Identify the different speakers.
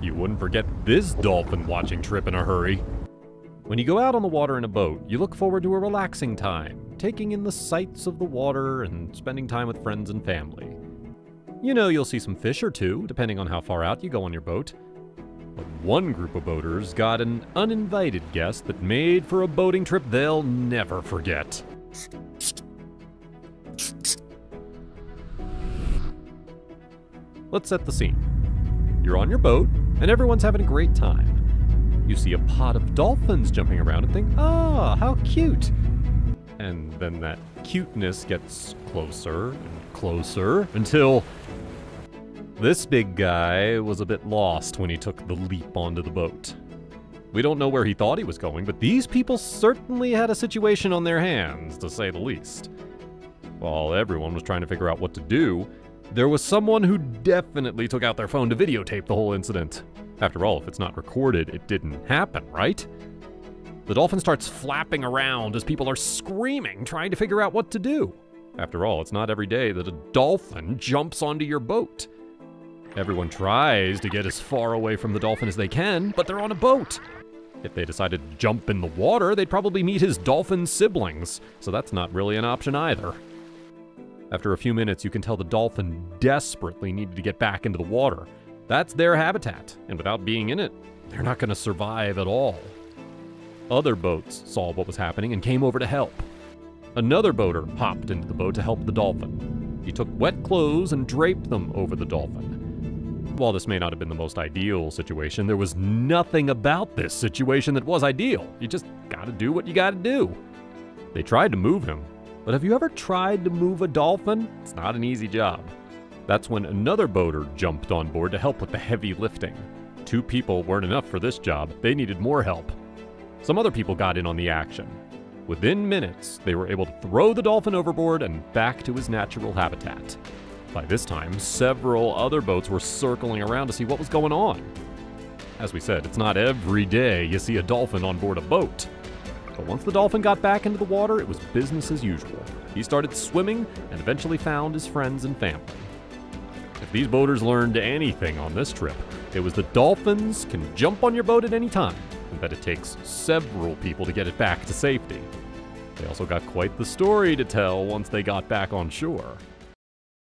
Speaker 1: You wouldn't forget this dolphin watching trip in a hurry. When you go out on the water in a boat, you look forward to a relaxing time, taking in the sights of the water and spending time with friends and family. You know you'll see some fish or two, depending on how far out you go on your boat. But one group of boaters got an uninvited guest that made for a boating trip they'll never forget. Let's set the scene. You're on your boat, and everyone's having a great time. You see a pod of dolphins jumping around and think, ah, how cute. And then that cuteness gets closer and closer until this big guy was a bit lost when he took the leap onto the boat. We don't know where he thought he was going, but these people certainly had a situation on their hands, to say the least. While everyone was trying to figure out what to do, there was someone who definitely took out their phone to videotape the whole incident. After all, if it's not recorded, it didn't happen, right? The dolphin starts flapping around as people are screaming, trying to figure out what to do. After all, it's not every day that a dolphin jumps onto your boat. Everyone tries to get as far away from the dolphin as they can, but they're on a boat. If they decided to jump in the water, they'd probably meet his dolphin siblings, so that's not really an option either. After a few minutes, you can tell the dolphin desperately needed to get back into the water. That's their habitat, and without being in it, they're not going to survive at all. Other boats saw what was happening and came over to help. Another boater hopped into the boat to help the dolphin. He took wet clothes and draped them over the dolphin. While this may not have been the most ideal situation, there was nothing about this situation that was ideal. You just gotta do what you gotta do. They tried to move him, but have you ever tried to move a dolphin? It's not an easy job. That's when another boater jumped on board to help with the heavy lifting. Two people weren't enough for this job, they needed more help. Some other people got in on the action. Within minutes, they were able to throw the dolphin overboard and back to his natural habitat. By this time, several other boats were circling around to see what was going on. As we said, it's not every day you see a dolphin on board a boat. But once the dolphin got back into the water, it was business as usual. He started swimming and eventually found his friends and family. If these boaters learned anything on this trip, it was that dolphins can jump on your boat at any time, and that it takes several people to get it back to safety. They also got quite the story to tell once they got back on shore.